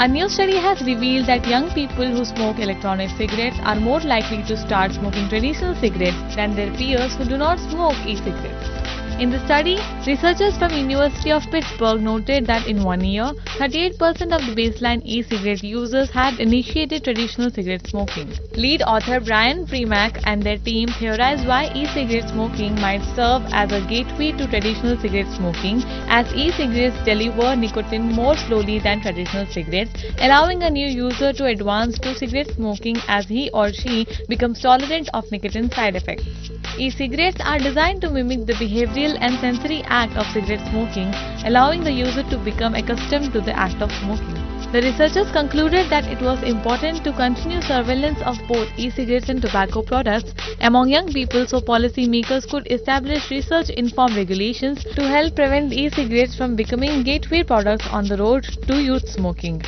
A new study has revealed that young people who smoke electronic cigarettes are more likely to start smoking traditional cigarettes than their peers who do not smoke e-cigarettes. In the study, researchers from University of Pittsburgh noted that in one year, 38% of the baseline e-cigarette users had initiated traditional cigarette smoking. Lead author Brian Primack and their team theorized why e-cigarette smoking might serve as a gateway to traditional cigarette smoking as e-cigarettes deliver nicotine more slowly than traditional cigarettes, allowing a new user to advance to cigarette smoking as he or she becomes tolerant of nicotine side effects. E-cigarettes are designed to mimic the behavioral and sensory act of cigarette smoking, allowing the user to become accustomed to the act of smoking. The researchers concluded that it was important to continue surveillance of both e-cigarettes and tobacco products among young people so policymakers could establish research-informed regulations to help prevent e-cigarettes from becoming gateway products on the road to youth smoking.